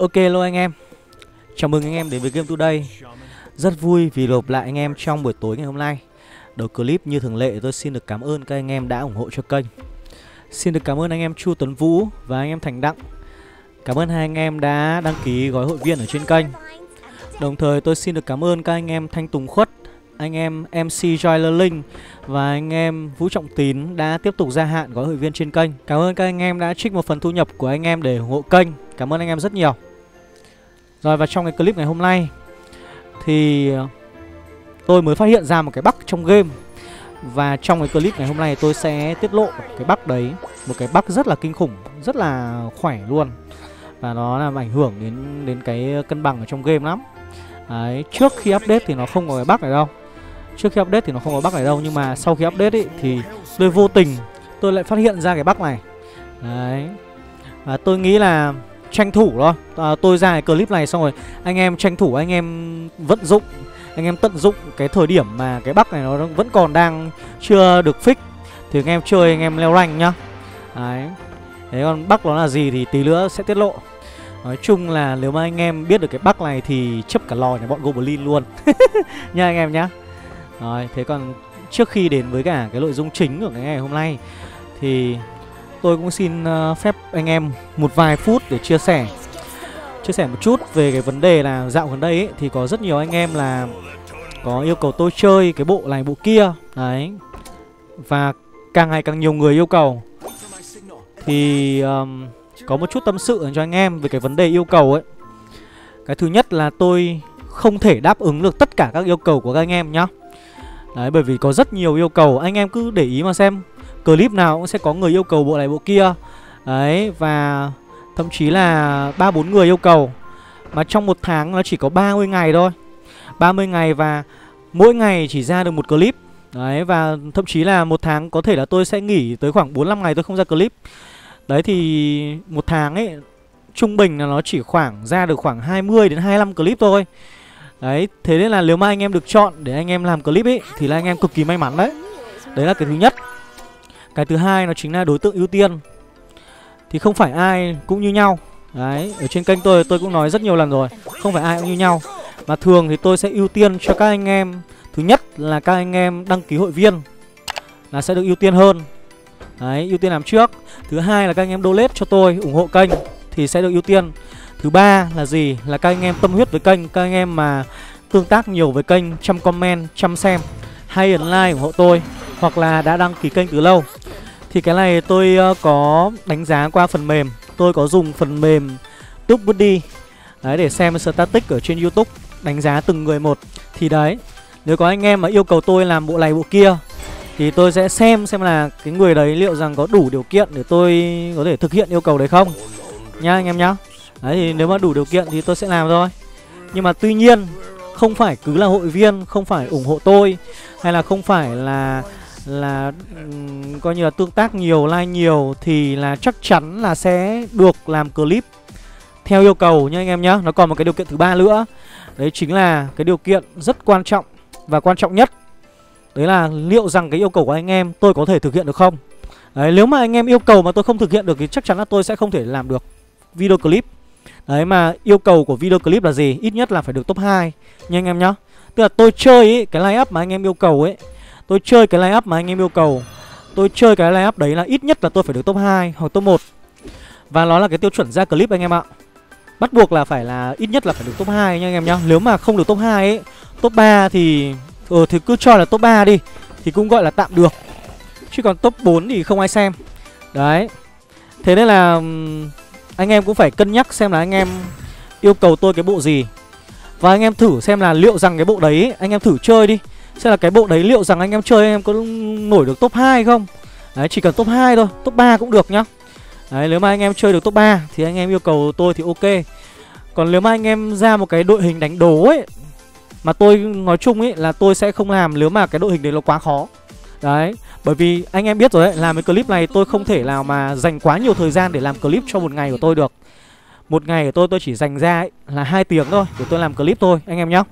Ok luôn anh em Chào mừng anh em đến với Game Today Rất vui vì lộp lại anh em trong buổi tối ngày hôm nay Đầu clip như thường lệ tôi xin được cảm ơn các anh em đã ủng hộ cho kênh Xin được cảm ơn anh em Chu Tuấn Vũ và anh em Thành Đặng Cảm ơn hai anh em đã đăng ký gói hội viên ở trên kênh Đồng thời tôi xin được cảm ơn các anh em Thanh Tùng Khuất Anh em MC Joy Linh Và anh em Vũ Trọng Tín đã tiếp tục gia hạn gói hội viên trên kênh Cảm ơn các anh em đã trích một phần thu nhập của anh em để ủng hộ kênh Cảm ơn anh em rất nhiều rồi và trong cái clip ngày hôm nay Thì ờ, tôi mới phát hiện ra một cái bug trong game. Và trong cái clip ngày hôm nay tôi sẽ tiết lộ cái bug đấy Một cái bug rất là kinh khủng, rất là khỏe luôn. Và nó làm ảnh hưởng đến đến cái cân bằng ở trong game lắm. Đấy, trước khi update thì nó không có cái bug này đâu. Trước khi update thì nó không có bug này đâu Nhưng mà sau khi update ý, thì tôi vô tình tôi lại phát hiện ra cái bug này. Đấy. Và tôi nghĩ là tranh thủ thôi. À, Tôi ra cái clip này xong rồi Anh em tranh thủ anh em vận dụng Anh em tận dụng cái thời điểm mà cái bắc này nó vẫn còn đang chưa được fix. Thì anh em chơi anh em leo rank nhá. Đấy. Thế còn bắc nó là gì thì tí nữa sẽ tiết lộ. Nói chung là nếu mà anh em biết được cái bắc này thì chấp cả lò nhà bọn Goblin luôn. Nha anh em nhá. Rồi thế còn trước khi đến với cả cái nội dung chính của cái ngày hôm nay Thì tôi cũng xin ờ, phép anh em một vài phút để chia sẻ. Chia sẻ một chút về cái vấn đề là dạo gần đây ấy, thì có rất nhiều anh em là có yêu cầu tôi chơi cái bộ này bộ kia. Đấy. Và càng ngày càng nhiều người yêu cầu. Thì um, có một chút tâm sự cho anh em về cái vấn đề yêu cầu ấy. Cái thứ nhất là tôi không thể đáp ứng được tất cả các yêu cầu của các anh em nhá. Đấy bởi vì có rất nhiều yêu cầu. Anh em cứ để ý mà xem. Clip nào cũng sẽ có người yêu cầu bộ này bộ kia. Đấy và thậm chí là ba bốn người yêu cầu. Mà trong một tháng nó chỉ có 30 ngày thôi. 30 ngày và mỗi ngày chỉ ra được một clip. Đấy và thậm chí là một tháng có thể là tôi sẽ nghỉ tới khoảng 4-5 ngày tôi không ra clip. Đấy thì một tháng ấy Trung bình là nó chỉ khoảng ra được khoảng 20 đến 25 clip thôi. Đấy, thế nên là nếu mà anh em được chọn để anh em làm clip ấy Thì là anh em cực kỳ may mắn đấy. Đấy là cái thứ nhất. Cái thứ hai nó chính là đối tượng ưu tiên. Thì không phải ai cũng như nhau. Đấy, ở trên kênh tôi tôi cũng nói rất nhiều lần rồi. Không phải ai cũng như nhau. Mà thường thì tôi sẽ ưu tiên cho các anh em. Thứ nhất là các anh em đăng ký hội viên Là sẽ được ưu tiên hơn. Đấy, ưu tiên làm trước. Thứ hai là các anh em donate cho tôi, ủng hộ kênh Thì sẽ được ưu tiên. Thứ ba là gì? Là các anh em tâm huyết với kênh Các anh em mà tương tác nhiều với kênh Chăm comment, chăm xem Hay ấn like ủng hộ tôi Hoặc là đã đăng ký kênh từ lâu. Thì cái này tôi ờ, có đánh giá qua phần mềm. Tôi có dùng phần mềm TubeBuddy. Đấy để xem static ở trên Youtube Đánh giá từng người một. Thì đấy Nếu có anh em mà yêu cầu tôi làm bộ này bộ kia thì tôi sẽ xem xem là cái người đấy liệu rằng có đủ điều kiện để tôi có thể thực hiện yêu cầu đấy không. Nhá anh em nhá. Đấy thì nếu mà đủ điều kiện thì tôi sẽ làm thôi. Nhưng mà tuy nhiên không phải cứ là hội viên, không phải ủng hộ tôi Hay là không phải là là um, coi như là tương tác nhiều, like nhiều Thì là chắc chắn là sẽ được làm clip theo yêu cầu nha anh em nhá. Nó còn một cái điều kiện thứ ba nữa. Đấy chính là cái điều kiện rất quan trọng và quan trọng nhất. Đấy là liệu rằng cái yêu cầu của anh em tôi có thể thực hiện được không? Đấy nếu mà anh em yêu cầu mà tôi không thực hiện được thì chắc chắn là tôi sẽ không thể làm được video clip. Đấy mà yêu cầu của video clip là gì? Ít nhất là phải được top 2 Nha anh em nhá. Tức là tôi chơi ý, cái line up mà anh em yêu cầu ấy Tôi chơi cái line up mà anh em yêu cầu. Tôi chơi cái line up đấy là ít nhất là tôi phải được top 2 hoặc top 1 Và nó là cái tiêu chuẩn ra clip anh em ạ. Bắt buộc là phải là ít nhất là phải được top 2 nha anh em nhá. Nếu mà không được top 2 ấy, Top 3 thì Ừ thì cứ cho là top 3 đi, Thì cũng gọi là tạm được. Chứ còn top 4 thì không ai xem. Đấy. Thế nên là Anh em cũng phải cân nhắc xem là anh em Yêu cầu tôi cái bộ gì. Và anh em thử xem là liệu rằng cái bộ đấy, Anh em thử chơi đi. Xem là cái bộ đấy liệu rằng anh em chơi anh em có nổi được top 2 không? Đấy chỉ cần top 2 thôi Top 3 cũng được nhá. Đấy nếu mà anh em chơi được top 3 Thì anh em yêu cầu tôi thì ok. Còn nếu mà anh em ra một cái đội hình đánh đố ấy mà tôi nói chung ấy là tôi sẽ không làm nếu mà cái đội hình đấy nó quá khó. Đấy Bởi vì anh em biết rồi đấy Làm cái clip này tôi không thể nào mà dành quá nhiều thời gian để làm clip cho một ngày của tôi được. Một ngày của tôi tôi chỉ dành ra ấy, là hai tiếng thôi để tôi làm clip thôi anh em nhá.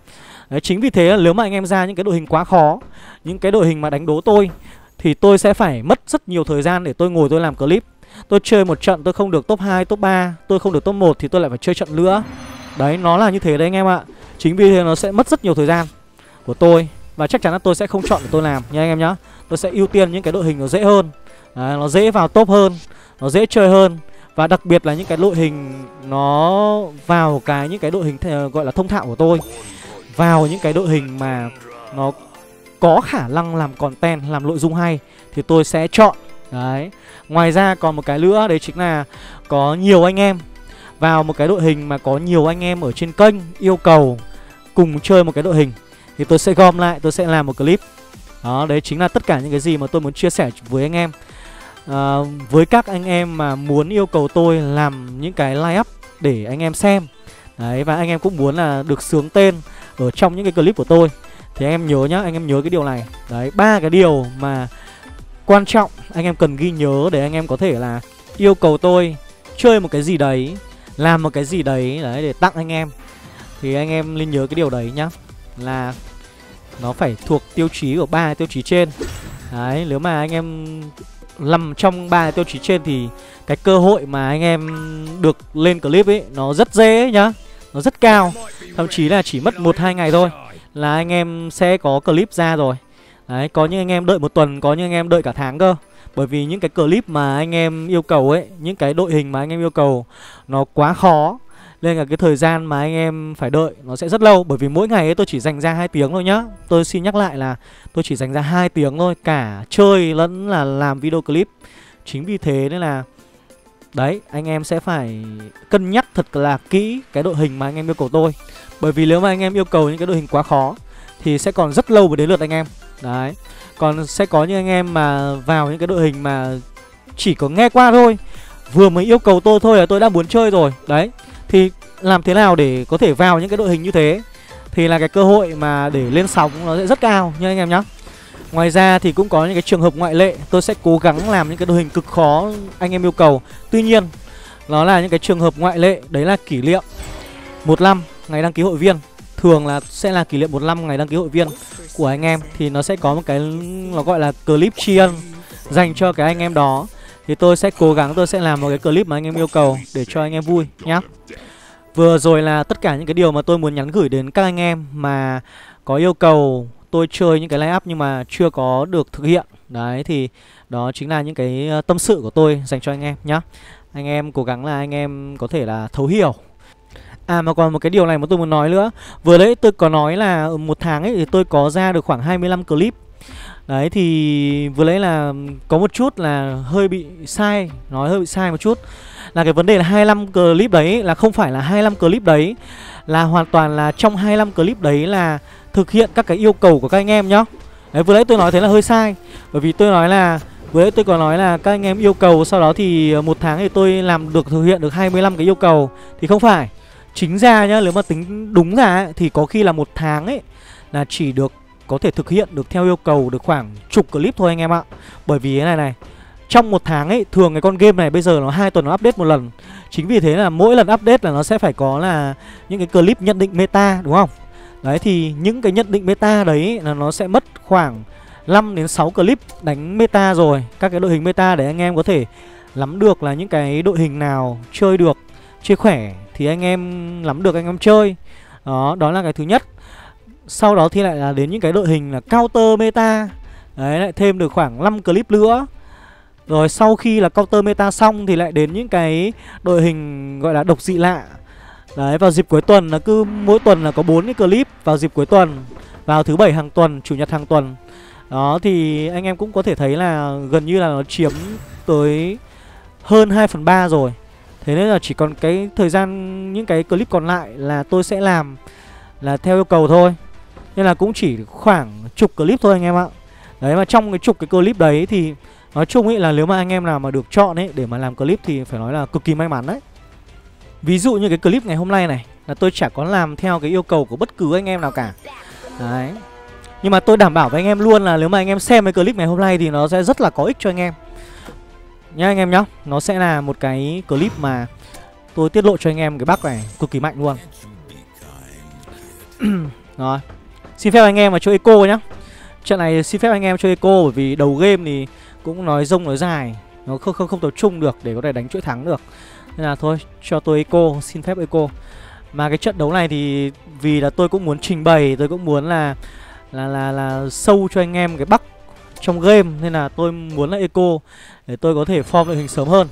Đấy chính vì thế nếu mà anh em ra những cái đội hình quá khó Những cái đội hình mà đánh đố tôi Thì tôi sẽ phải mất rất nhiều thời gian để tôi ngồi tôi làm clip. Tôi chơi một trận tôi không được top 2, top 3 Tôi không được top 1 thì tôi lại phải chơi trận nữa. Đấy nó là như thế đấy anh em ạ. Chính vì thế nó sẽ mất rất nhiều thời gian của tôi. Và chắc chắn là tôi sẽ không chọn để tôi làm nha anh em nhá. Tôi sẽ ưu tiên những cái đội hình nó dễ hơn. Đấy, Nó dễ vào top hơn Nó dễ chơi hơn. Và đặc biệt là những cái đội hình nó vào cái những cái đội hình ờ, gọi là thông thạo của tôi. Vào những cái đội hình mà nó có khả năng làm content, làm nội dung hay Thì tôi sẽ chọn. Đấy. Ngoài ra còn một cái nữa đấy chính là Có nhiều anh em Vào một cái đội hình mà có nhiều anh em ở trên kênh Yêu cầu cùng chơi một cái đội hình Thì tôi sẽ gom lại tôi sẽ làm một clip. Đó đấy chính là tất cả những cái gì mà tôi muốn chia sẻ với anh em. À, Với các anh em mà muốn yêu cầu tôi làm những cái live up để anh em xem. Đấy và anh em cũng muốn là được sướng tên ở trong những cái clip của tôi. Thì anh em nhớ nhá, anh em nhớ cái điều này. Đấy, ba cái điều mà quan trọng anh em cần ghi nhớ để anh em có thể là yêu cầu tôi chơi một cái gì đấy làm một cái gì đấy đấy để tặng anh em. Thì anh em nên nhớ cái điều đấy nhá là nó phải thuộc tiêu chí của ba tiêu chí trên. Đấy nếu mà anh em nằm trong ba tiêu chí trên thì cái cơ hội mà anh em được lên clip ấy nó rất dễ nhá nó rất cao thậm chí là chỉ mất một hai ngày thôi. Là anh em sẽ có clip ra rồi. Đấy, có những anh em đợi một tuần, có những anh em đợi cả tháng cơ. Bởi vì những cái clip mà anh em yêu cầu ấy Những cái đội hình mà anh em yêu cầu Nó quá khó. Nên là cái thời gian mà anh em phải đợi Nó sẽ rất lâu. Bởi vì mỗi ngày ấy tôi chỉ dành ra hai tiếng thôi nhá. Tôi xin nhắc lại là tôi chỉ dành ra hai tiếng thôi Cả chơi lẫn là làm video clip. Chính vì thế nên là Đấy, anh em sẽ phải cân nhắc thật là kỹ cái đội hình mà anh em yêu cầu tôi. Bởi vì nếu mà anh em yêu cầu những cái đội hình quá khó Thì sẽ còn rất lâu mới đến lượt anh em. Đấy Còn sẽ có những anh em mà vào những cái đội hình mà chỉ có nghe qua thôi Vừa mới yêu cầu tôi thôi là tôi đã muốn chơi rồi. Đấy Thì làm thế nào để có thể vào những cái đội hình như thế? Thì là cái cơ hội mà để lên sóng nó sẽ rất cao nha anh em nhé Ngoài ra thì cũng có những cái trường hợp ngoại lệ, Tôi sẽ cố gắng làm những cái đội hình cực khó anh em yêu cầu. Tuy nhiên, Nó là những cái trường hợp ngoại lệ, Đấy là kỷ niệm một năm ngày đăng ký hội viên. Thường là sẽ là kỷ niệm một năm ngày đăng ký hội viên của anh em, thì nó sẽ có một cái, nó gọi là clip tri ân dành cho cái anh em đó. Thì tôi sẽ cố gắng, tôi sẽ làm một cái clip mà anh em yêu cầu để cho anh em vui nhá. Vừa rồi là tất cả những cái điều mà tôi muốn nhắn gửi đến các anh em mà có yêu cầu tôi chơi những cái live up nhưng mà chưa có được thực hiện. Đấy, thì đó chính là những cái ờ, tâm sự của tôi dành cho anh em nhá. Anh em cố gắng là anh em có thể là thấu hiểu À mà còn một cái điều này mà tôi muốn nói nữa Vừa đấy tôi có nói là ừ, một tháng ấy thì tôi có ra được khoảng 25 clip Đấy, thì vừa lấy là có một chút là hơi bị sai, Nói hơi bị sai một chút Là cái vấn đề là 25 clip đấy, là không phải là 25 clip đấy, Là hoàn toàn là trong 25 clip đấy là thực hiện các cái yêu cầu của các anh em nhá Đấy vừa nãy tôi nói thế là hơi sai Bởi vì tôi nói là vừa nãy tôi còn nói là các anh em yêu cầu sau đó thì một tháng thì tôi làm được thực hiện được 25 cái yêu cầu Thì không phải Chính ra nhá, nếu mà tính đúng ra ấy, thì có khi là một tháng ấy là chỉ được có thể thực hiện được theo yêu cầu được khoảng chục clip thôi anh em ạ. Bởi vì thế này này, trong một tháng ấy thường cái con game này bây giờ nó hai tuần nó update một lần. Chính vì thế là mỗi lần update là nó sẽ phải có là những cái clip nhận định meta đúng không? Đấy thì những cái nhận định meta đấy là nó sẽ mất khoảng 5 đến 6 clip đánh meta rồi, các cái đội hình meta để anh em có thể nắm được là những cái đội hình nào chơi được, chơi khỏe thì anh em nắm được anh em chơi. Đó đó là cái thứ nhất. Sau đó thì lại là đến những cái đội hình là counter meta. Đấy lại thêm được khoảng 5 clip nữa. Rồi sau khi là counter meta xong thì lại đến những cái đội hình gọi là độc dị lạ. Đấy vào dịp cuối tuần là cứ mỗi tuần là có bốn cái clip vào dịp cuối tuần Vào thứ bảy hàng tuần, chủ nhật hàng tuần. Đó thì anh em cũng có thể thấy là gần như là nó chiếm tới hơn 2 phần 3 rồi. Thế nên là chỉ còn cái thời gian những cái clip còn lại là tôi sẽ làm là theo yêu cầu thôi. Nên là cũng chỉ khoảng chục clip thôi anh em ạ. Đấy mà trong cái chục cái clip đấy thì nói chung ấy là nếu mà anh em nào mà được chọn ấy để mà làm clip thì phải nói là cực kỳ may mắn đấy. Ví dụ như cái clip ngày hôm nay này, là tôi chả có làm theo cái yêu cầu của bất cứ anh em nào cả. Đấy. Nhưng mà tôi đảm bảo với anh em luôn là nếu mà anh em xem cái clip ngày hôm nay thì nó sẽ rất là có ích cho anh em. Nhá anh em nhá, Nó sẽ là một cái clip mà Tôi tiết lộ cho anh em cái bác này cực kỳ mạnh luôn. Rồi. Xin phép anh em mà chơi eco nhá. Trận này xin phép anh em chơi eco Bởi vì đầu game thì cũng nói rông nói dài, nó không không không tập trung được để có thể đánh chuỗi thắng được nên là thôi cho tôi eco xin phép eco. Mà cái trận đấu này thì vì là tôi cũng muốn trình bày tôi cũng muốn là là là là sâu cho anh em cái bắc trong game nên là tôi muốn là eco để tôi có thể form đội hình sớm hơn.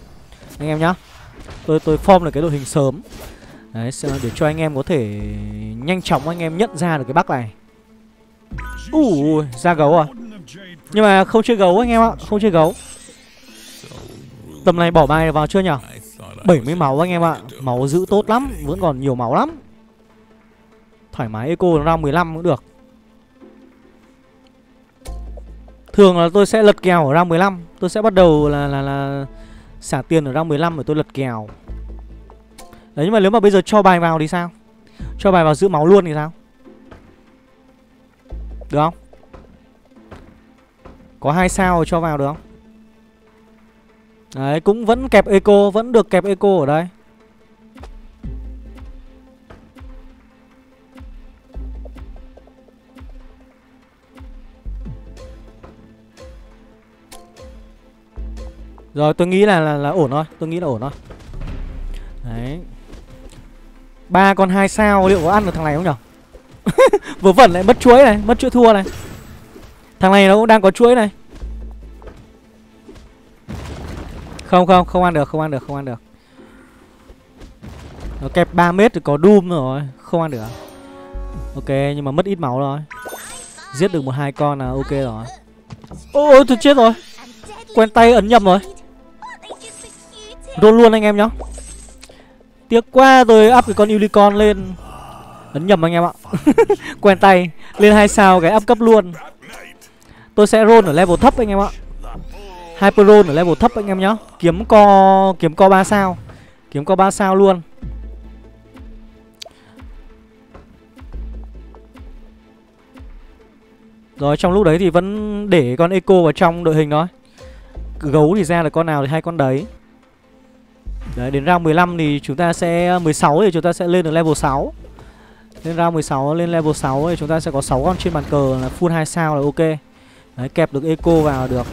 Anh em nhá tôi tôi form được cái đội hình sớm. Đấy để cho anh em có thể nhanh chóng anh em nhận ra được cái bắc này. Ui, ra gấu à? Nhưng mà không chơi gấu anh em ạ không chơi gấu. Tầm này bỏ bài vào chưa nhở? 70 máu anh em ạ. Máu giữ tốt lắm Vẫn còn nhiều máu lắm. Thoải mái eco nó ra 15 cũng được. Thường là tôi sẽ lật kèo ở round 15 Tôi sẽ bắt đầu là là, là xả tiền ở round 15 để tôi lật kèo. Đấy nhưng mà nếu mà bây giờ cho bài vào thì sao? Cho bài vào giữ máu luôn thì sao? Được không? Có hai sao cho vào được không? Đấy cũng vẫn kẹp eco Vẫn được kẹp eco ở đây. Rồi tôi nghĩ là, là là ổn thôi Tôi nghĩ là ổn thôi. Đấy. Ba con hai sao liệu có ăn được thằng này không nhở? Vừa vẩn lại mất chuối này Mất chuỗi thua này. Thằng này nó cũng đang có chuỗi này. Không không không ăn được, không ăn được, không ăn được. Nó kẹp 3 mét thì có Doom rồi, Không ăn được. Ok, nhưng mà mất ít máu rồi. Giết được một hai con là ok rồi. Ôi tôi chết rồi. Quen tay ấn nhầm rồi. Roll luôn anh em nhá. Tiếc quá rồi up cái con unicorn lên. Ấn nhầm anh em ạ. Quen tay. Lên hai sao cái up cấp luôn. Tôi sẽ roll ở level thấp anh em ạ. Hyperon ở level thấp anh em nhá. Kiếm co kiếm co 3 sao. Kiếm co 3 sao luôn. Rồi, trong lúc đấy thì vẫn để con Eco vào trong đội hình thôi. Gấu thì ra là con nào thì hai con đấy. Đấy, đến round 15 thì chúng ta sẽ 16 thì chúng ta sẽ lên được level 6 Lên round 16 lên level 6 thì chúng ta sẽ có 6 con trên bàn cờ là full 2 sao là ok. Đấy, kẹp được eco vào được.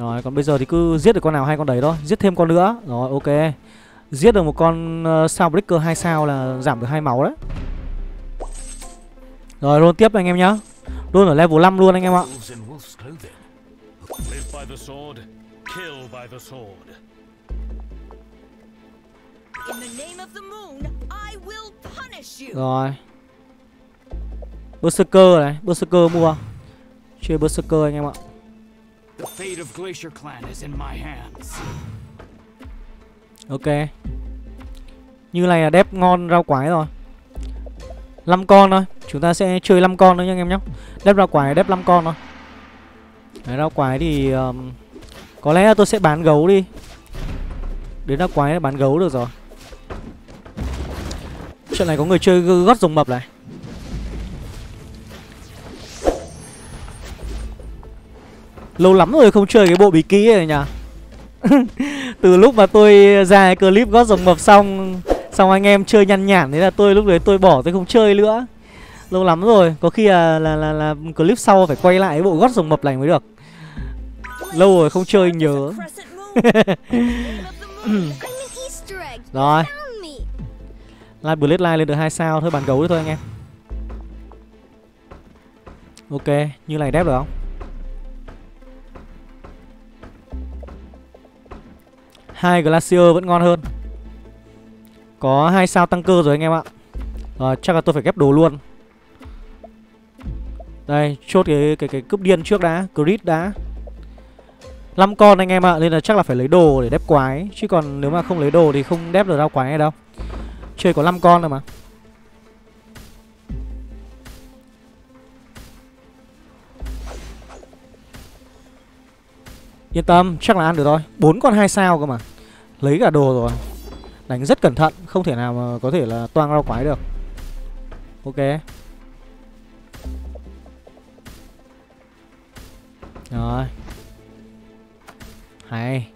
Rồi còn bây giờ thì cứ giết được con nào hai con đấy thôi. Giết thêm con nữa. Rồi ok. Giết được một con uh, sao breaker 2 sao là giảm được hai máu đấy. Rồi roll tiếp anh em nhá. Roll ở level 5 luôn anh em ạ. Rồi. Berserker này. Berserker mua. Chơi Berserker anh em ạ. The fate of Glacier Clan is in my hands. Ok. Như này là đép ngon rau quái rồi. 5 con thôi. Chúng ta sẽ chơi 5 con nữa nha anh em nhé. Đép rau quái đép 5 con thôi. Đấy, rau quái thì um, Có lẽ là tôi sẽ bán gấu đi. Đến rau quái bán gấu được rồi. Chuyện này có người chơi gót rồng mập này. Lâu lắm rồi không chơi cái bộ bí kỹ này nhỉ? Từ lúc mà tôi ra cái clip gót rồng mập xong Xong anh em chơi nhăn nhản Thế là tôi lúc đấy tôi bỏ tôi không chơi nữa. Lâu lắm rồi Có khi là, là, là, là clip sau phải quay lại cái bộ gót rồng mập này mới được. Lâu rồi không chơi nhớ. Rồi. Light Blade Light lên được hai sao thôi bàn gấu thôi anh em. Ok Như này đép được không? Hai Glacier vẫn ngon hơn. Có hai sao tăng cơ rồi anh em ạ. Rồi, chắc là tôi phải ghép đồ luôn. Đây, chốt cái cái cái cướp điên trước đã Crit đã. 5 con anh em ạ, Nên là chắc là phải lấy đồ để đép quái. Chứ còn nếu mà không lấy đồ thì không đép được ra quái này đâu. Chơi có 5 con rồi mà. Yên tâm, chắc là ăn được thôi. Bốn con hai sao cơ mà. Lấy cả đồ rồi. Đánh rất cẩn thận, không thể nào mà có thể là toang rau quái được. Ok. Rồi. Hay.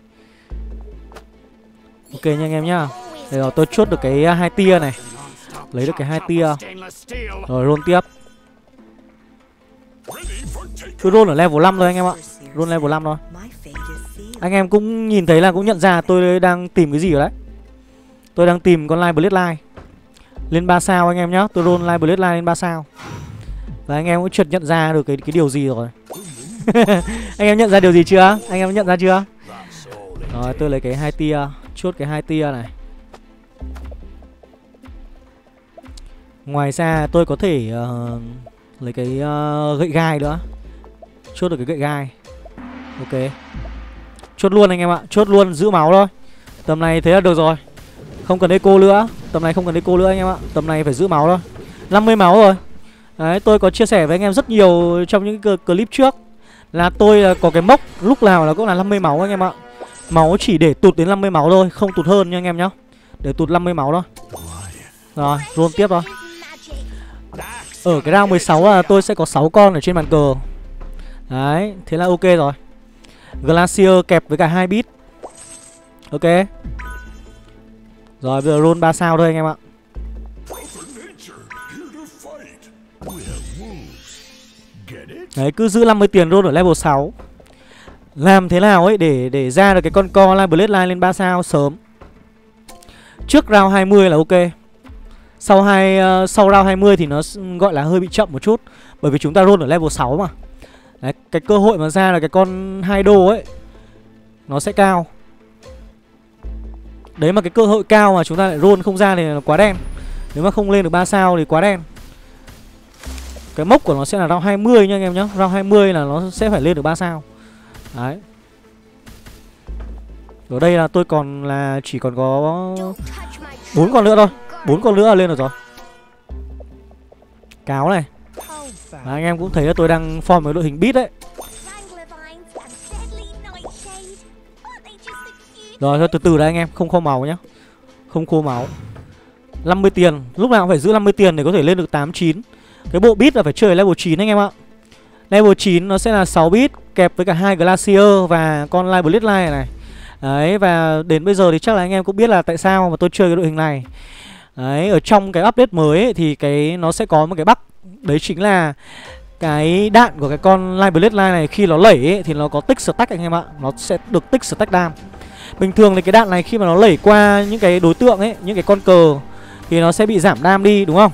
Ok nha anh em nhá. Đây rồi tôi chốt được cái à, hai tia này. Lấy được cái hai tia. Rồi roll tiếp. Tôi roll ở level 5 thôi anh em ạ. Roll level 5 thôi. Anh em cũng nhìn thấy là cũng nhận ra tôi đang tìm cái gì rồi đấy. Tôi đang tìm con Live Blade Line Lên 3 sao anh em nhá Tôi roll Live Blade Line lên 3 sao. Và anh em cũng chợt nhận ra được cái cái điều gì rồi. Anh em nhận ra điều gì chưa? Anh em nhận ra chưa? Rồi tôi lấy cái hai tia Chốt cái hai tia này. Ngoài ra tôi có thể uh, lấy cái uh, gậy gai nữa. Chốt được cái gậy gai Ok. Chốt luôn anh em ạ, Chốt luôn, giữ máu thôi. Tầm này thế là được rồi. Không cần eco nữa. Tầm này không cần eco nữa anh em ạ. Tầm này phải giữ máu thôi. 50 máu rồi. Đấy, tôi có chia sẻ với anh em rất nhiều trong những clip trước. Là tôi à, có cái mốc lúc nào là cũng là 50 máu anh em ạ. Máu chỉ để tụt đến 50 máu thôi, Không tụt hơn nha anh em nhá. Để tụt 50 máu thôi. Rồi roll tiếp thôi. Ở cái round 16 là tôi sẽ có 6 con ở trên bàn cờ. Đấy, thế là ok rồi. Glacier kẹp với cả hai bit Ok. Rồi bây giờ roll 3 sao thôi anh em ạ. Đấy cứ giữ 50 tiền roll ở level 6 Làm thế nào ấy để để ra được cái con co Line Blade Line lên 3 sao sớm? Trước round 20 là ok. Sau hai uh, sau round 20 thì nó gọi là hơi bị chậm một chút. Bởi vì chúng ta roll ở level 6 mà. Đấy, cái cơ hội mà ra là cái con hai đô ấy nó sẽ cao. Đấy mà cái cơ hội cao mà chúng ta lại roll không ra thì là quá đen. Nếu mà không lên được 3 sao thì quá đen. Cái mốc của nó sẽ là round 20 nha anh em nhé Round 20 là nó sẽ phải lên được 3 sao. Đấy. Ở đây là tôi còn là chỉ còn có bốn con nữa thôi. Bốn con nữa là lên được rồi. Cáo này. Và anh em cũng thấy là tôi đang form một đội hình beat đấy. Rồi, thôi từ từ đấy anh em, Không khô máu nhá. Không khô máu. 50 tiền. Lúc nào cũng phải giữ 50 tiền để có thể lên được 8 9 Cái bộ beat là phải chơi level 9 anh em ạ. Level 9 nó sẽ là 6 bit Kẹp với cả hai Glacier và con Live Blitz Line này. Đấy, và đến bây giờ thì chắc là anh em cũng biết là tại sao mà tôi chơi cái đội hình này. Đấy ở trong cái update mới ấy, thì cái nó sẽ có một cái bug. Đấy chính là cái đạn của cái con light Blade Line này khi nó lẩy ấy, thì nó có tích stack anh em ạ. Nó sẽ được tích stack đam Bình thường thì cái đạn này khi mà nó lẩy qua những cái đối tượng ấy Những cái con cờ Thì nó sẽ bị giảm đam đi đúng không?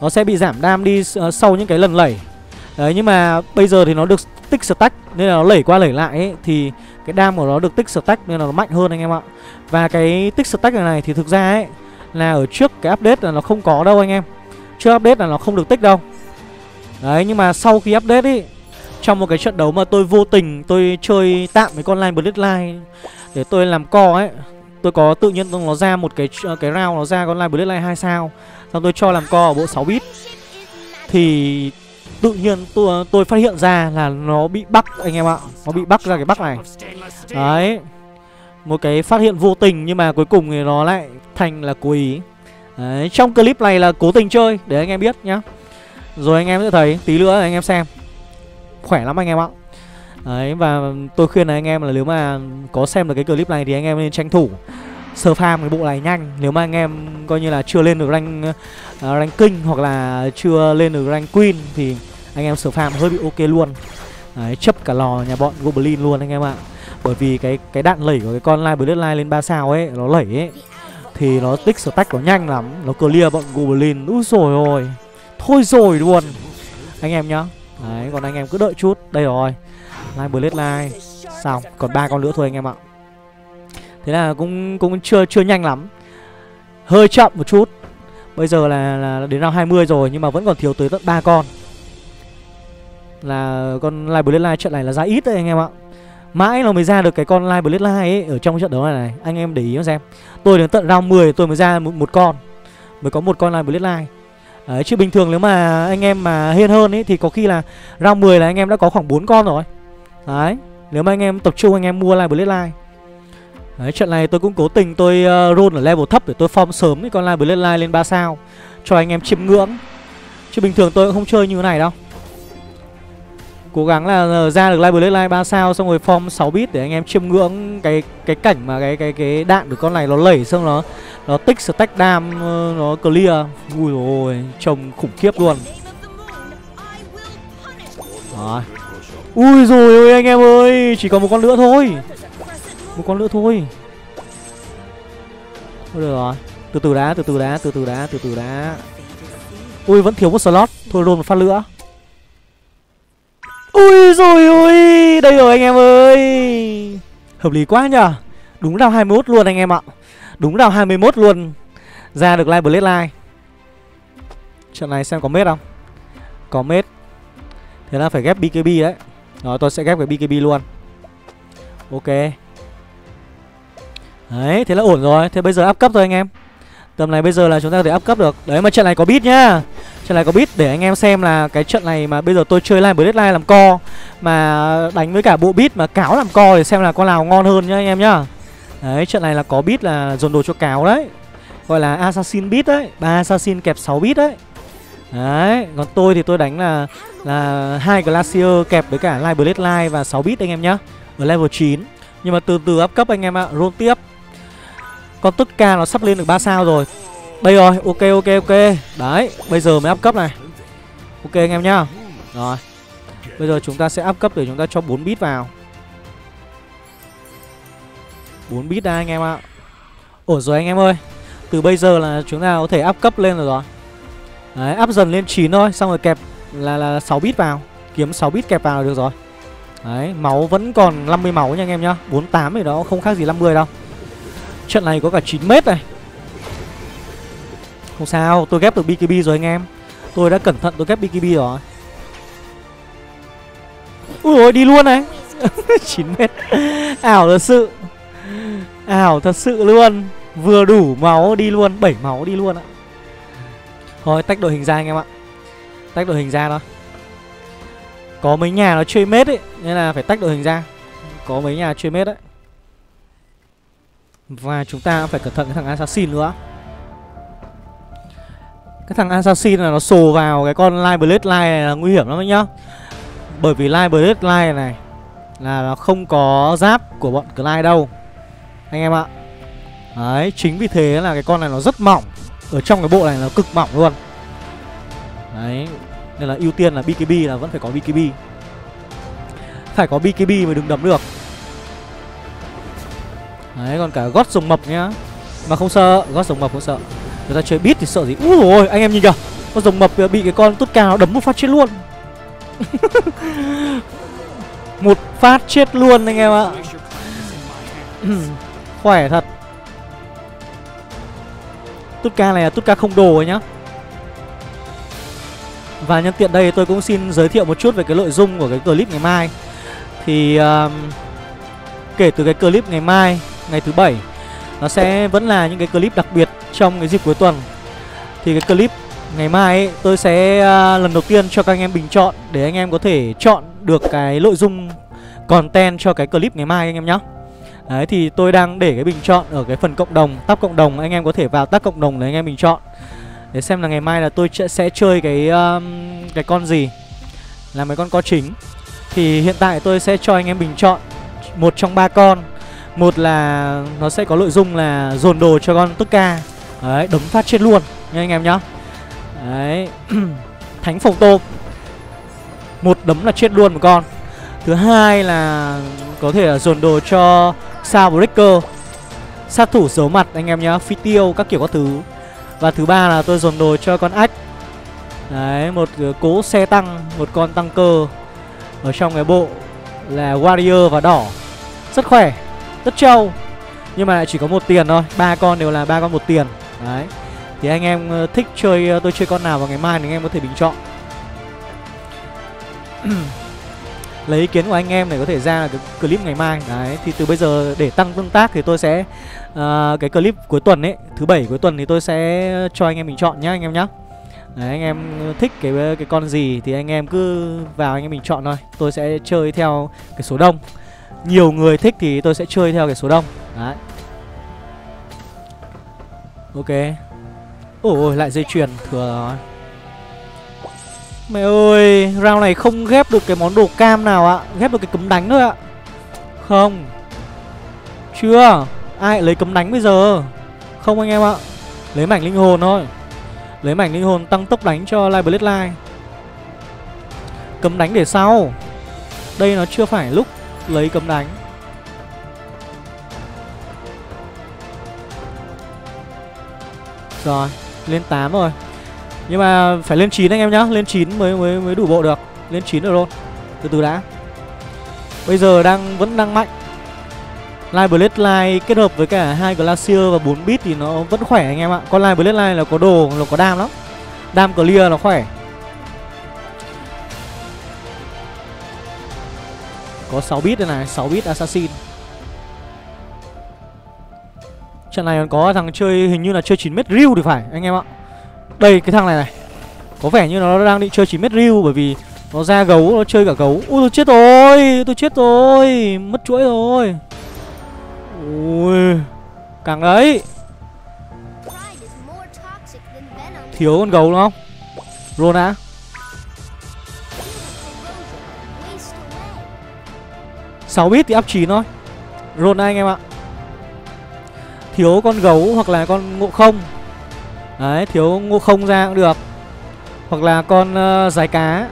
Nó sẽ bị giảm đam đi uh, sau những cái lần lẩy. Đấy nhưng mà bây giờ thì nó được tích stack Nên là nó lẩy qua lẩy lại ấy Thì cái đam của nó được tích stack nên là nó mạnh hơn anh em ạ. Và cái tích stack này, này thì thực ra ấy là ở trước cái update là nó không có đâu anh em. Trước update là nó không được tích đâu. Đấy nhưng mà sau khi update ý Trong một cái trận đấu mà tôi vô tình tôi chơi tạm với con line Bloodline để tôi làm co ấy Tôi có tự nhiên nó ra một cái ờ, cái round nó ra con line Bloodline 2 sao Xong tôi cho làm co ở bộ 6 bit. Thì tự nhiên tôi, tôi phát hiện ra là nó bị bắt anh em ạ Nó bị bắt ra cái bắt này. Đấy Một cái phát hiện vô tình nhưng mà cuối cùng thì nó lại thành là quỳ Đấy, trong clip này là cố tình chơi để anh em biết nhá. Rồi anh em sẽ thấy tí nữa anh em xem. Khỏe lắm anh em ạ. Đấy và tôi khuyên là anh em là nếu mà có xem được cái clip này thì anh em nên tranh thủ sơ farm cái bộ này nhanh. Nếu mà anh em coi như là chưa lên được rank uh, rank king hoặc là chưa lên được rank queen thì anh em sơ farm hơi bị ok luôn. Đấy, chấp cả lò nhà bọn Goblin luôn anh em ạ. Bởi vì cái cái đạn lẩy của cái con Live Bloodline lên 3 sao ấy, nó lẩy ấy. Thì nó tích stack nó nhanh lắm, nó clear bọn Goblin. Úi rồi ôi. Thôi rồi luôn. Anh em nhá. Đấy, còn anh em cứ đợi chút. Đây rồi. Live Blade Line. Xong, còn ba con nữa thôi anh em ạ. Thế là cũng cũng chưa chưa nhanh lắm. Hơi chậm một chút. Bây giờ là, là đến round 20 rồi Nhưng mà vẫn còn thiếu tới tận ba con. Là con Live Blade Line trận này là ra ít đấy anh em ạ. Mãi nó mới ra được cái con Live Blade Line ấy Ở trong trận đấu này này. Anh em để ý xem. Tôi đến tận round 10 tôi mới ra một, một con. Mới có một con Live Blade Line Đấy, chứ bình thường nếu mà anh em mà hiên hơn ấy Thì có khi là round 10 là anh em đã có khoảng 4 con rồi. Đấy Nếu mà anh em tập trung anh em mua lại Bloodline Đấy trận này tôi cũng cố tình tôi uh, roll ở level thấp để tôi form sớm cái con Live Bloodline lên 3 sao Cho anh em chiêm ngưỡng. Chứ bình thường tôi cũng không chơi như thế này đâu. Cố gắng là ờ, ra được Live Bloodline 3 sao xong rồi form 6 bit để anh em chiêm ngưỡng cái cái cảnh mà cái cái cái đạn của con này nó lẩy xong nó nó tích stack dam ờ, nó clear. Ui rồi trông khủng khiếp luôn. Rồi. Ui rồi ôi anh em ơi Chỉ còn một con nữa thôi. Một con nữa thôi. Thôi được rồi. Từ từ đã, từ từ đã, từ từ đã, từ từ đã. Ui vẫn thiếu một slot. Thôi roll một phát nữa. Ui, rồi, ui. Đây rồi, anh em ơi. Hợp lý quá nhở Đúng đào 21 luôn anh em ạ. Đúng đào 21 luôn. Ra được Live Blade Line. Trận này xem có mết không? Có mết. Thế là phải ghép BKB đấy. Rồi tôi sẽ ghép cái BKB luôn. Ok. Đấy, thế là ổn rồi. Thế bây giờ áp cấp thôi anh em. Tầm này bây giờ là chúng ta có thể áp cấp được. Đấy, mà trận này có bit nhá. Trận này có bit để anh em xem là cái trận này mà bây giờ tôi chơi Line Blade làm co Mà đánh với cả bộ bit mà cáo làm co thì xem là con nào ngon hơn nhá anh em nhá Đấy trận này là có bit là dồn đồ cho cáo đấy Gọi là Assassin bit đấy ba Assassin kẹp 6 bit đấy Đấy, còn tôi thì tôi đánh là là hai Glacier kẹp với cả Live Blade Line và 6 bit anh em nhá. Ở level 9. Nhưng mà từ từ up cấp anh em ạ, roll tiếp. Con tất ca nó sắp lên được 3 sao rồi. Đây rồi, ok ok ok. Đấy, bây giờ mới áp cấp này. Ok anh em nhá. Rồi. Bây giờ chúng ta sẽ áp cấp để chúng ta cho 4 bit vào. 4 bit ra anh em ạ. Ổn rồi anh em ơi. Từ bây giờ là chúng ta có thể áp cấp lên rồi rồi. Đấy, áp dần lên 9 thôi, xong rồi kẹp là là 6 bit vào. Kiếm 6 bit kẹp vào là được rồi. Đấy, máu vẫn còn 50 máu nha anh em nhá. 48 thì đó không khác gì 50 đâu. Trận này có cả 9 mét này. Không sao, tôi ghép được BKB rồi anh em. Tôi đã cẩn thận tôi ghép BKB rồi. Ui ôi đi luôn này. 9 mét. Ảo thật sự. Ảo thật sự luôn. Vừa đủ máu đi luôn, 7 máu đi luôn ạ. Thôi tách đội hình ra anh em ạ Tách đội hình ra đó. Có mấy nhà nó chơi mết ấy Nên là phải tách đội hình ra Có mấy nhà chơi mết đấy Và chúng ta phải cẩn thận cái thằng Assassin nữa cái thằng Assassin là nó sồ vào cái con Live Blade Line này là nguy hiểm lắm đấy nhá. Bởi vì Live Blade Line này Là nó không có giáp của bọn Clyde đâu. Anh em ạ. Đấy, chính vì thế là cái con này nó rất mỏng. Ở trong cái bộ này nó cực mỏng luôn. Đấy nên là ưu tiên là BKB là vẫn phải có BKB phải có BKB mới đừng đấm được. Đấy còn cả gót rồng mập nhá. Mà không sợ gót rồng mập không sợ người ta chơi bit thì sợ gì? Úi rồi anh em nhìn kìa. Con rồng mập bị cái con tốt cao đấm một phát chết luôn. Một phát chết luôn anh em ạ. Khỏe thật. Tút ca này là tút ca không đồ ấy nhá. Và nhân tiện đây tôi cũng xin giới thiệu một chút về cái nội dung của cái clip ngày mai. Thì uh, kể từ cái clip ngày mai, ngày thứ bảy nó sẽ vẫn là những cái clip đặc biệt trong cái dịp cuối tuần. Thì cái clip ngày mai ấy, tôi sẽ uh, lần đầu tiên cho các anh em bình chọn Để anh em có thể chọn được cái nội dung content cho cái clip ngày mai anh em nhé Đấy thì tôi đang để cái bình chọn ở cái phần cộng đồng Tab cộng đồng anh em có thể vào tab cộng đồng để anh em bình chọn. Để xem là ngày mai là tôi sẽ chơi cái um, cái con gì Là mấy con có chính. Thì hiện tại tôi sẽ cho anh em bình chọn Một trong ba con. Một là nó sẽ có nội dung là dồn đồ cho con tức ca. Đấy, đấm phát chết luôn, nha anh em nhá. Đấy, Thánh phòng tôm Một đấm là chết luôn một con. Thứ hai là có thể là dồn đồ cho sao breaker. Sát thủ giấu mặt, anh em nhá, phi tiêu, các kiểu các thứ. Và thứ ba là tôi dồn đồ cho con ách. Đấy, một ờ, cố xe tăng, một con tăng cơ. Ở trong cái bộ là warrior và đỏ. Rất khỏe rất trâu nhưng mà lại chỉ có một tiền thôi ba con đều là ba con một tiền. Đấy. Thì anh em ờ, thích chơi ờ, tôi chơi con nào vào ngày mai thì anh em có thể bình chọn. Lấy ý kiến của anh em để có thể ra là cái clip ngày mai. Đấy thì từ bây giờ để tăng tương tác thì tôi sẽ uh, cái clip cuối tuần ấy thứ bảy cuối tuần thì tôi sẽ cho anh em mình chọn nhá anh em nhá. Đấy, anh em thích cái cái con gì thì anh em cứ vào anh em mình chọn thôi. Tôi sẽ chơi theo cái số đông nhiều người thích thì tôi sẽ chơi theo cái số đông. Đấy. Ok. Ôi lại dây chuyền thừa rồi. Mẹ ơi, round này không ghép được cái món đồ cam nào ạ. Ghép được cái cấm đánh thôi ạ. Không. Chưa. Ai lấy cấm đánh bây giờ? Không anh em ạ. Lấy mảnh linh hồn thôi. Lấy mảnh linh hồn tăng tốc đánh cho Live Blade Line. Cấm đánh để sau. Đây nó chưa phải lúc lấy cấm đánh. Rồi, lên 8 rồi. Nhưng mà phải lên 9 anh em nhá Lên 9 mới mới mới đủ bộ được. Lên 9 rồi luôn Từ từ đã. Bây giờ đang vẫn đang mạnh. Live Blade Line kết hợp với cả hai Glacier và 4 bit thì nó vẫn khỏe anh em ạ. Con Live Blade Line là có đồ, nó có đam lắm. Đam clear nó khỏe. Có 6 bit đây này, 6 bit assassin. Trận này còn có thằng chơi hình như là chơi 9 mét riu thì phải anh em ạ. Đây cái thằng này này. Có vẻ như nó đang định chơi 9 mét riu bởi vì nó ra gấu, nó chơi cả gấu. Ui tôi chết rồi, tôi chết rồi, mất chuỗi rồi. Ui Càng đấy Thiếu con gấu đúng không Rona 6 bit thì up 9 thôi. Rona anh em ạ. Thiếu con gấu hoặc là con ngộ không. Đấy thiếu ngộ không ra cũng được. Hoặc là con ờ, uh, giải cá.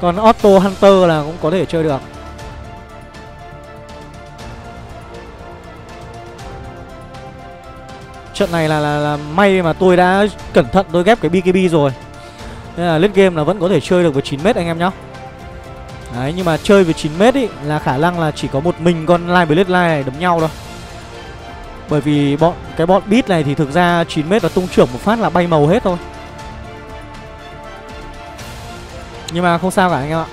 Con Otto Hunter là cũng có thể chơi được. Trận này là, là là may mà tôi đã cẩn thận tôi ghép cái BKB rồi. Nên là late game là vẫn có thể chơi được với 9m anh em nhá. Đấy nhưng mà chơi với 9m ý là khả năng là chỉ có một mình con Line Blade Line này đấm nhau thôi Bởi vì bọn cái bọn beat này thì thực ra 9m là tung trưởng một phát là bay màu hết thôi Nhưng mà không sao cả anh em ạ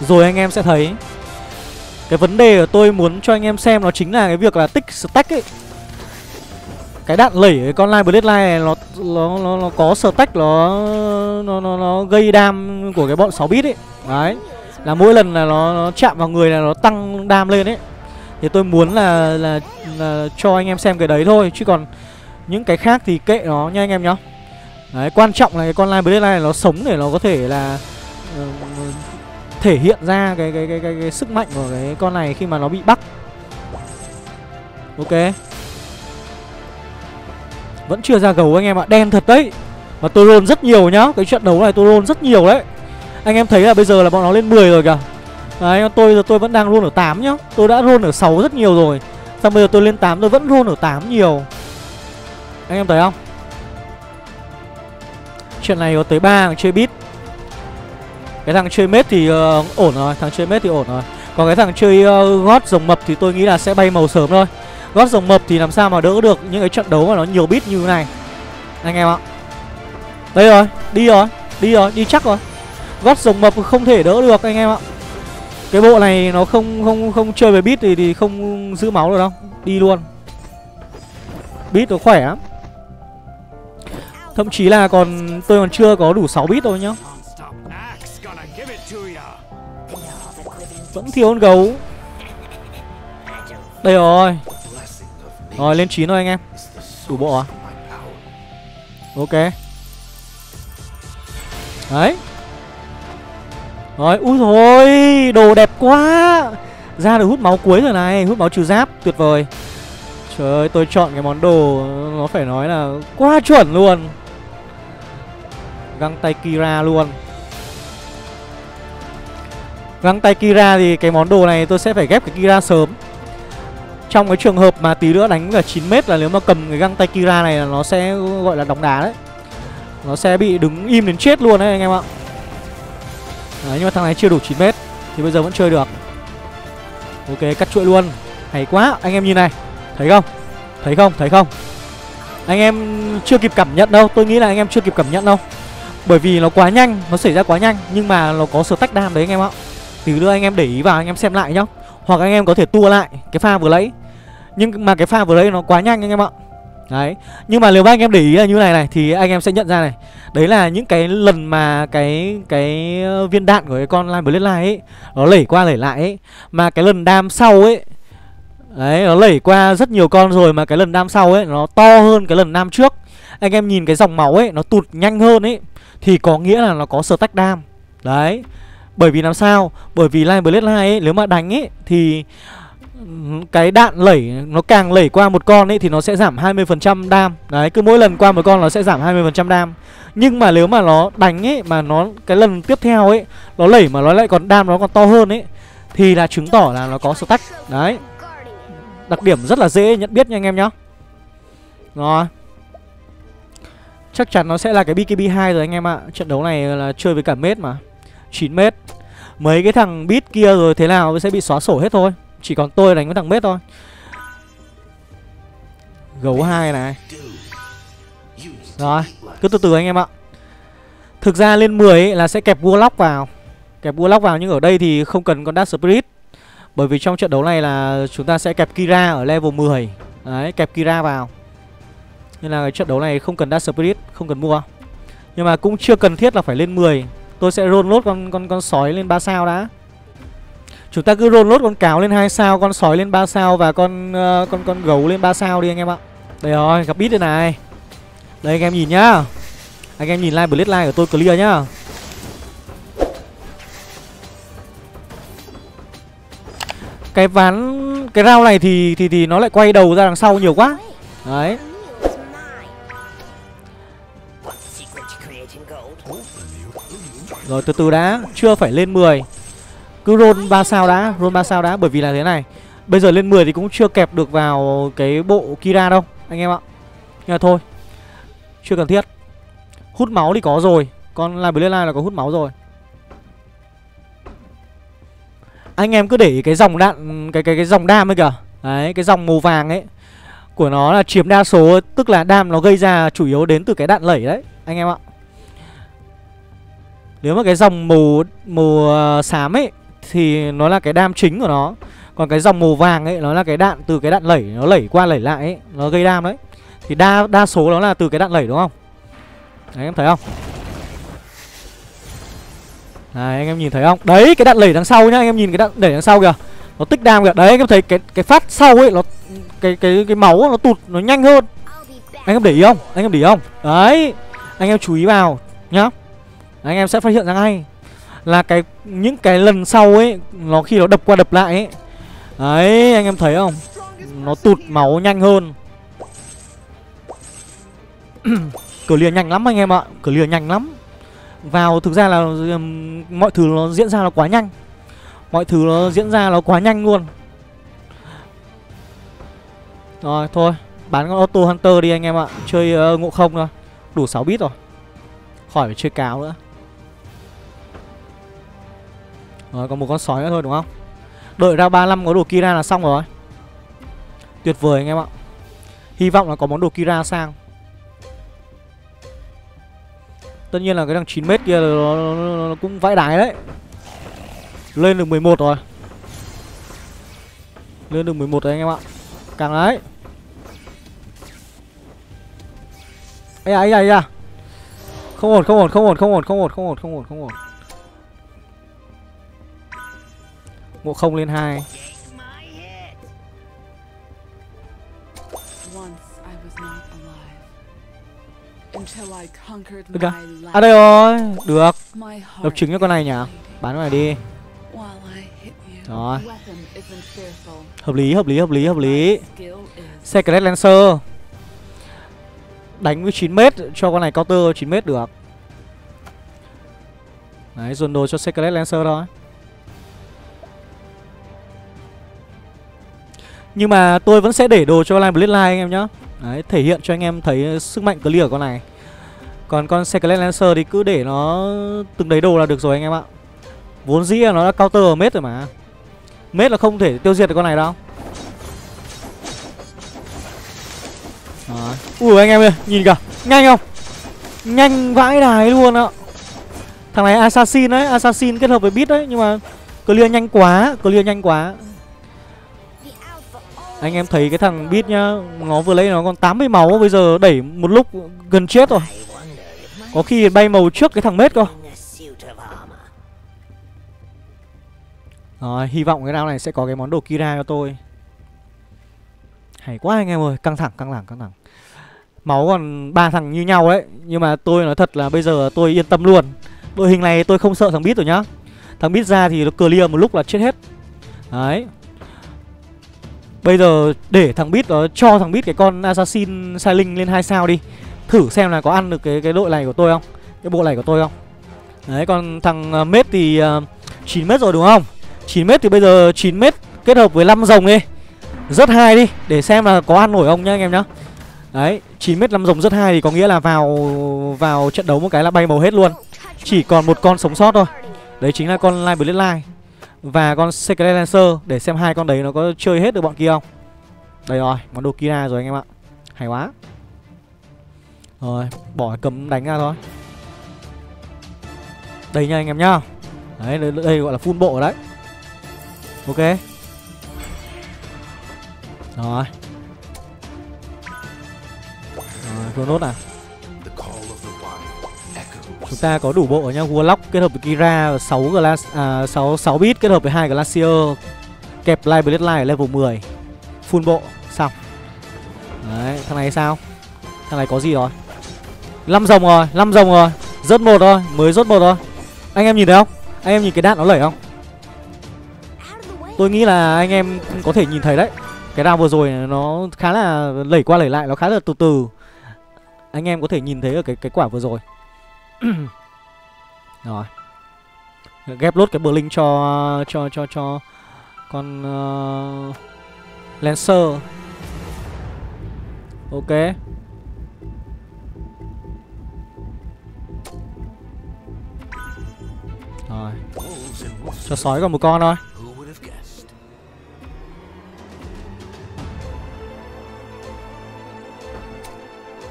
Rồi anh em sẽ thấy Cái vấn đề của tôi muốn cho anh em xem nó chính là cái việc là tích stack ấy cái đạn lẩy cái con Line Blade Line này nó nó nó, nó có stack nó, nó nó nó gây đam của cái bọn 6 bit ấy. Đấy. Là mỗi lần là nó, nó chạm vào người là nó tăng đam lên ấy. Thì tôi muốn là, là là cho anh em xem cái đấy thôi chứ còn những cái khác thì kệ nó nha anh em nhá. Đấy, quan trọng là cái con Line Blade này nó sống để nó có thể là uh, thể hiện ra cái cái, cái cái cái sức mạnh của cái con này khi mà nó bị bắt. Ok. Vẫn chưa ra gấu anh em ạ Đen thật đấy Mà tôi roll rất nhiều nhá Cái trận đấu này tôi roll rất nhiều đấy anh em thấy là bây giờ là bọn nó lên 10 rồi kìa. Đấy tôi giờ tôi vẫn đang roll ở 8 nhá. Tôi đã roll ở 6 rất nhiều rồi. Xong bây giờ tôi lên 8 tôi vẫn roll ở 8 nhiều. Anh em thấy không? Chuyện này có tới 3 thằng chơi bit Cái thằng chơi mết thì uh, ổn rồi Thằng chơi mết thì ổn rồi. Còn cái thằng chơi uh, gót rồng mập thì tôi nghĩ là sẽ bay màu sớm thôi. Gót rồng mập thì làm sao mà đỡ được những cái trận đấu mà nó nhiều bit như thế này. Anh em ạ. Đây rồi đi rồi đi rồi đi chắc rồi gót rồng mập không thể đỡ được anh em ạ. Cái bộ này nó không không không chơi về bit thì thì không giữ máu được đâu. Đi luôn. Bit nó khỏe lắm. Thậm chí là còn, tôi còn chưa có đủ 6 bit thôi nhá. Vẫn thiếu con gấu. Đây rồi. Rồi, lên 9 thôi anh em. Đủ bộ à? Ok. Đấy. Rồi, úi rồi Đồ đẹp quá. Ra được hút máu cuối rồi này, Hút máu trừ giáp, Tuyệt vời. Trời ơi, tôi chọn cái món đồ, Nó phải nói là quá chuẩn luôn. Găng tay Kira luôn. Găng tay Kira thì cái món đồ này tôi sẽ phải ghép cái Kira sớm. Trong cái trường hợp mà tí nữa đánh cả 9m là nếu mà cầm cái găng tay Kira này là nó sẽ, gọi là đóng đá đấy. Nó sẽ bị đứng im đến chết luôn đấy, anh em ạ đấy, Nhưng mà thằng này chưa đủ 9m Thì bây giờ vẫn chơi được. Ok cắt chuỗi luôn. Hay quá anh em nhìn này. Thấy không? Thấy không? Thấy không? Anh em chưa kịp cảm nhận đâu Tôi nghĩ là anh em chưa kịp cảm nhận đâu. Bởi vì nó quá nhanh Nó xảy ra quá nhanh Nhưng mà nó có stack đam đấy anh em ạ. Tí nữa anh em để ý vào anh em xem lại nhá. Hoặc anh em có thể tua lại cái pha vừa lấy. Nhưng mà cái pha vừa lấy nó quá nhanh anh em ạ. Đấy, Nhưng mà nếu mà anh em để ý là như này này, Thì anh em sẽ nhận ra này. Đấy là những cái lần mà cái cái ờ, viên đạn của cái con Lime Blade Line ấy, Nó lẩy qua lẩy lại ấy. Mà cái lần đam sau ấy, Đấy, nó lẩy qua rất nhiều con rồi Mà cái lần đam sau ấy, nó to hơn cái lần đam trước. Anh em nhìn cái dòng máu ấy, Nó tụt nhanh hơn ấy, Thì có nghĩa là nó có stack đam. Đấy, Bởi vì làm sao? Bởi vì Line Blade 2 ấy, Nếu mà đánh ấy, Thì cái đạn lẩy nó càng lẩy qua một con ấy thì nó sẽ giảm 20% đam. Đấy, cứ mỗi lần qua một con nó sẽ giảm 20% đam. Nhưng mà nếu mà nó đánh ấy mà nó cái lần tiếp theo ấy nó lẩy mà nó lại còn đam nó còn to hơn ấy thì là chứng tỏ là nó có stack. Đấy. Đặc điểm rất là dễ nhận biết nha anh em nhá. Rồi. Chắc chắn nó sẽ là cái BKB2 rồi anh em ạ Trận đấu này là chơi với cả mét mà 9 mét Mấy cái thằng bit kia rồi thế nào sẽ bị xóa sổ hết thôi chỉ còn tôi đánh với thằng mét thôi. Gấu hai này. Rồi, Cứ từ từ anh em ạ. Thực ra lên 10 ấy là sẽ kẹp Warlock vào. Kẹp Warlock vào nhưng ở đây thì không cần con Dark Spirit. Bởi vì trong trận đấu này là chúng ta sẽ kẹp Kira ở level 10 Đấy, kẹp Kira vào. Nên là cái trận đấu này không cần Dark Spirit, Không cần mua. Nhưng mà cũng chưa cần thiết là phải lên 10 Tôi sẽ roll lốt con con con sói lên 3 sao đã. Chúng ta cứ roll lốt con cáo lên 2 sao Con sói lên 3 sao Và con uh, con con gấu lên 3 sao đi anh em ạ. Đây rồi gặp bit đây này. Đây anh em nhìn nhá. Anh em nhìn like blitz like của tôi clear nhá. Cái ván Cái rau này thì thì thì nó lại quay đầu ra đằng sau nhiều quá. Đấy. Rồi từ từ đã Chưa phải lên 10 cứ roll 3 sao đã, Roll 3 sao đã, Bởi vì là thế này. Bây giờ lên 10 thì cũng chưa kẹp được vào cái bộ Kira đâu, Anh em ạ. Nhưng mà thôi, Chưa cần thiết. Hút máu thì có rồi, Con Live là có hút máu rồi. Anh em cứ để cái dòng đạn, Cái cái cái dòng đam ấy kìa. Đấy, cái dòng màu vàng ấy, Của nó là chiếm đa số, Tức là đam nó gây ra chủ yếu đến từ cái đạn lẩy đấy, Anh em ạ. Nếu mà cái dòng màu màu ờ, xám ấy thì nó là cái đam chính của nó. Còn cái dòng màu vàng ấy nó là cái đạn từ cái đạn lẩy nó lẩy qua lẩy lại ấy, nó gây đam đấy. Thì đa đa số nó là từ cái đạn lẩy đúng không? Đấy em thấy không? Đấy anh em nhìn thấy không? Đấy cái đạn lẩy đằng sau nhá, anh em nhìn cái đạn lẩy đằng sau kìa. Nó tích đam kìa. Đấy anh em thấy cái cái phát sau ấy nó cái cái cái máu nó tụt nó nhanh hơn. Anh em để ý không? Anh em để ý không? Đấy. Anh em chú ý vào nhá anh em sẽ phát hiện ra ngay là cái những cái lần sau ấy nó khi nó đập qua đập lại ấy. Đấy anh em thấy không? Nó tụt máu nhanh hơn. Cửa lìa nhanh lắm anh em ạ cửa lìa nhanh lắm. Vào thực ra là um, mọi thứ nó diễn ra nó quá nhanh. Mọi thứ nó diễn ra nó quá nhanh luôn. Rồi thôi bán con auto hunter đi anh em ạ. Chơi uh, ngộ không thôi. Đủ 6 bit rồi. Khỏi phải chơi cáo nữa. Rồi còn một con sói nữa thôi đúng không? Đợi ra 35 có đồ Kira là xong rồi. Tuyệt vời anh em ạ. Hy vọng là có món đồ Kira sang. Tất nhiên là cái thằng 9m kia nó, nó, nó, nó cũng vãi đái đấy. Lên được 11 rồi. Lên được 11 rồi anh em ạ. Càng đấy. Ây da, ây da, ây da. Không ổn, không ổn, không ổn, không ổn, không ổn, không ổn, không ổn, không ổn. Ngộ không lên hai. Được kìa À đây rồi. Được. Độc trứng cho con này nhỉ? Bán con này đi. Rồi. Hợp lý hợp lý hợp lý hợp lý. Secret Lancer. Đánh với 9m cho con này counter 9m được. Đấy dồn đồ cho Secret Lancer thôi Nhưng mà tôi vẫn sẽ để đồ cho Line Blade Line anh em nhá. Đấy, thể hiện cho anh em thấy sức mạnh clear của con này. Còn con Secret Lancer thì cứ để nó từng đấy đồ là được rồi anh em ạ. Vốn dĩ là nó đã counter ở mết rồi mà. Mết là không thể tiêu diệt được con này đâu. Đấy. Ui anh em ơi, nhìn kìa, nhanh không? Nhanh vãi đài luôn ạ. Thằng này Assassin đấy, Assassin kết hợp với Beat đấy Nhưng mà clear nhanh quá, clear nhanh quá anh em thấy cái thằng Beat nhá, Nó vừa lấy nó còn 80 máu, Bây giờ đẩy một lúc gần chết rồi. Có khi bay màu trước cái thằng Mết cơ. Rồi, hy vọng cái round này sẽ có cái món đồ Kira cho tôi. Hay quá anh em ơi, Căng thẳng căng thẳng căng thẳng. Máu còn ba thằng như nhau đấy, Nhưng mà tôi nói thật là bây giờ tôi yên tâm luôn. Đội hình này tôi không sợ thằng Beat rồi nhá. Thằng Beat ra thì nó clear một lúc là chết hết. Đấy. Bây giờ để thằng Bit nó ờ, cho thằng Bit cái con Assassin Sai Linh lên 2 sao đi. Thử xem là có ăn được cái cái đội này của tôi không? Cái bộ này của tôi không? Đấy còn thằng ờ, uh, Mết thì ờ, uh, 9 mét rồi đúng không? 9 mét thì bây giờ 9 mét kết hợp với 5 rồng đi. Rất hay đi Để xem là có ăn nổi không nhá anh em nhá. Đấy 9 mét 5 rồng rất hay thì có nghĩa là vào vào trận đấu một cái là bay màu hết luôn. Chỉ còn một con sống sót thôi. Đấy chính là con Live Bloodline và con Secret Lancer Để xem hai con đấy nó có chơi hết được bọn kia không? Đây rồi món đồ Kira rồi anh em ạ. Hay quá. Rồi bỏ cấm đánh ra thôi. Đây nha anh em nhá. Đấy đây, đây gọi là full bộ đấy. Ok. Rồi. Rồi nốt à Chúng ta có đủ bộ nhá Warlock kết hợp với Kira 6 Glass à 6 6 bit kết hợp với hai Glacier kẹp Light Blade Light ở level 10. Full bộ xong. Đấy, thằng này sao? Thằng này có gì rồi? 5 rồng rồi, 5 rồng rồi. Rớt một thôi mới rớt một thôi Anh em nhìn thấy không? Anh em nhìn cái đạn nó lẩy không? Tôi nghĩ là anh em có thể nhìn thấy đấy. Cái round vừa rồi nó khá là lẩy qua lẩy lại, nó khá là từ từ. Anh em có thể nhìn thấy ở cái cái quả vừa rồi. rồi. Ghép lốt cái bờ linh cho cho cho cho con uh, lancer. Ok. Rồi. Cho sói còn một con thôi.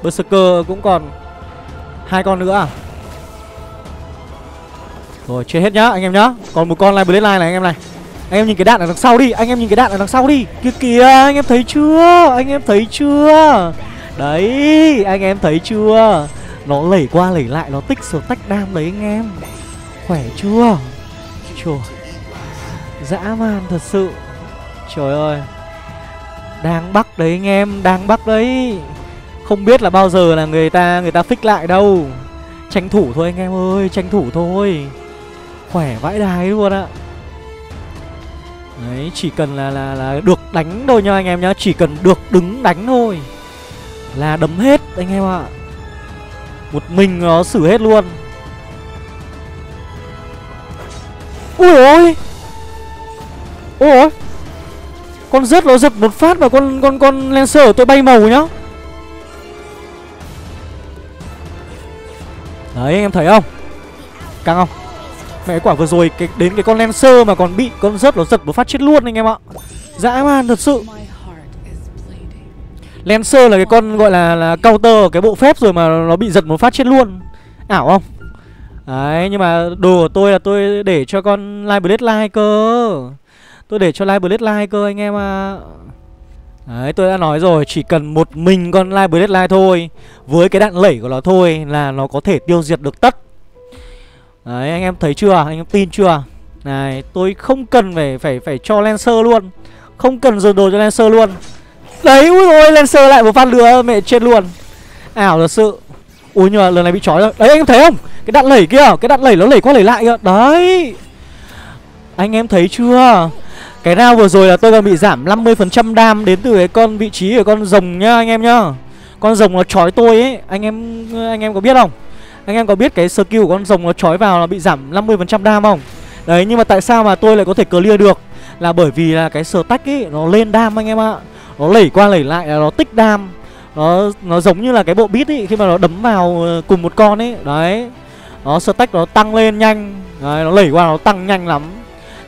Berserker cũng còn hai con nữa à? Rồi chết hết nhá, anh em nhá. Còn một con live blade line này, anh em này. Anh em nhìn cái đạn ở đằng sau đi. Anh em nhìn cái đạn ở đằng sau đi. Kìa kìa, anh em thấy chưa? Anh em thấy chưa? Đấy, anh em thấy chưa? Nó lẩy qua lẩy lại, nó tích số tách đam đấy, anh em. Khỏe chưa? Trời dã man thật sự. Trời ơi. Đang bắt đấy, anh em. Đang bắt đấy. Không biết là bao giờ là người ta người ta fix lại đâu. Tranh thủ thôi, anh em ơi. Tranh thủ thôi khỏe vãi đái luôn ạ. Đấy, chỉ cần là là là được đánh thôi nha anh em nhá, chỉ cần được đứng đánh thôi là đấm hết anh em ạ. Một mình nó xử hết luôn. Ui ôi! Ôi ôi! Con rớt nó giật một phát và con con con lancer tôi bay màu nhá. Đấy, anh em thấy không? Căng không? Mẹ, quả vừa rồi cái, đến cái con Lancer mà còn bị con rớt nó giật một phát chết luôn anh em ạ. Dã man thật sự. Lancer là cái con gọi là là counter cái bộ phép rồi mà nó bị giật một phát chết luôn. Ảo không? Đấy, nhưng mà đồ của tôi là tôi để cho con Live Blade Live cơ. Tôi để cho Live Blade Live cơ anh em ạ. À. Đấy, tôi đã nói rồi, Chỉ cần một mình con Live Blade Live thôi. Với cái đạn lẩy của nó thôi Là nó có thể tiêu diệt được tất Đấy, anh em thấy chưa? Anh em tin chưa? Này, tôi không cần phải phải phải cho Lancer luôn. Không cần dồn đồ cho Lancer luôn. Đấy, ui ôi, Lancer lại một phát lửa, mẹ chết luôn. Ảo, thật sự. Ui, nhưng mà lần này bị trói rồi. Đấy, anh em thấy không? Cái đạn lẩy kia, Cái đạn lẩy nó lẩy qua lẩy lại kìa. Đấy. Anh em thấy chưa? Cái nào vừa rồi là tôi còn bị giảm 50% đam Đến từ cái con vị trí của con rồng nhá anh em nhá. Con rồng nó trói tôi ấy. Anh em anh em có biết không? Anh em có biết cái skill của con rồng nó trói vào nó bị giảm 50% đam không? Đấy nhưng mà tại sao mà tôi lại có thể clear được? Là bởi vì là cái sờ tách ấy nó lên đam anh em ạ. Nó lẩy qua lẩy lại là nó tích đam. Nó nó giống như là cái bộ bit ấy Khi mà nó đấm vào ờ, cùng một con ấy. Đấy Nó sờ tách nó tăng lên nhanh. Đấy nó lẩy qua nó tăng nhanh lắm.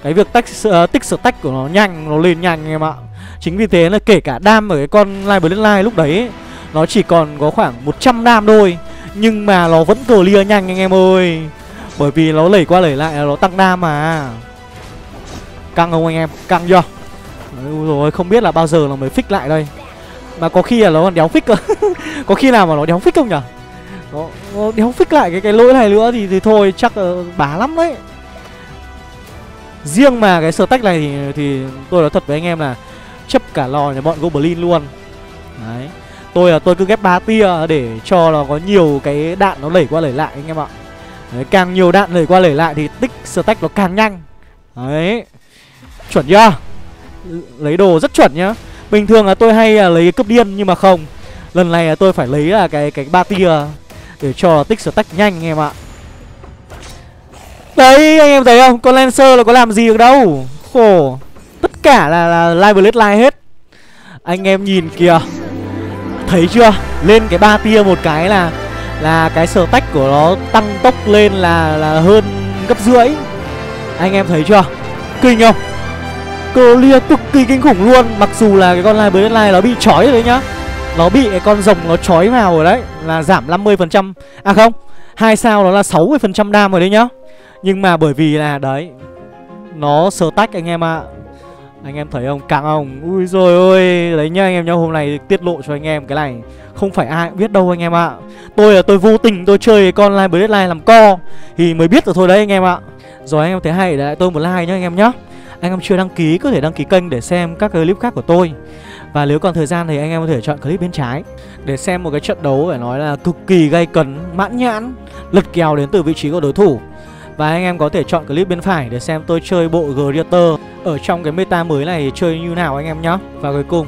Cái việc tách uh, tích sờ tách của nó nhanh Nó lên nhanh anh em ạ. Chính vì thế là kể cả đam ở cái con Live Bloodline lúc đấy ấy, Nó chỉ còn có khoảng 100 đam thôi nhưng mà nó vẫn clear nhanh anh em ơi. Bởi vì nó lẩy qua lẩy lại là nó tăng đam mà. Căng không anh em? Căng chưa? Đấy, rồi không biết là bao giờ nó mới fix lại đây. Mà có khi là nó còn đéo fix cơ. Có khi nào mà nó đéo fix không nhở? Nó, nó đéo fix lại cái cái lỗi này nữa thì, thì thôi chắc là bá lắm đấy. Riêng mà cái tách này thì, thì tôi nói thật với anh em là Chấp cả lò nhà bọn Goblin luôn. Đấy tôi là tôi cứ ghép ba tia để cho nó có nhiều cái đạn nó lẩy qua lẩy lại anh em ạ. Đấy, càng nhiều đạn lẩy qua lẩy lại thì tích stack nó càng nhanh. Đấy chuẩn chưa? Lấy đồ rất chuẩn nhá. Bình thường là tôi hay là lấy cướp điên nhưng mà không. Lần này là tôi phải lấy là cái cái ba tia để cho tích stack nhanh anh em ạ. Đấy anh em thấy không? Con lancer là có làm gì được đâu. Khổ. Tất cả là là live blade live hết. Anh em nhìn kìa thấy chưa? Lên cái ba tia một cái là là cái sờ tách của nó tăng tốc lên là là hơn gấp rưỡi. Anh em thấy chưa? Kinh không? Clear cực kỳ kinh khủng luôn. Mặc dù là cái con lai bới lai nó bị trói rồi đấy nhá. Nó bị cái con rồng nó trói vào rồi đấy, là giảm 50% à không, hai sao nó là 60% đam rồi đấy nhá. Nhưng mà bởi vì là, đấy, nó sờ tách anh em ạ à. Anh em thấy không? Càng không? Ui rồi ôi! Đấy nhá anh em nhá Hôm nay tiết lộ cho anh em cái này. Không phải ai cũng biết đâu anh em ạ. Tôi là tôi vô tình tôi chơi con live bloodline làm co. Thì mới biết được thôi đấy anh em ạ. Rồi anh em thấy hay đấy tôi một like nhá anh em nhá. Anh em chưa đăng ký có thể đăng ký kênh để xem các clip khác của tôi. Và nếu còn thời gian thì anh em có thể chọn clip bên trái. Để xem một cái trận đấu phải nói là cực kỳ gay cấn, mãn nhãn Lật kèo đến từ vị trí của đối thủ. Và anh em có thể chọn clip bên phải để xem tôi chơi bộ Greater Ở trong cái meta mới này chơi như nào anh em nhá. Và cuối cùng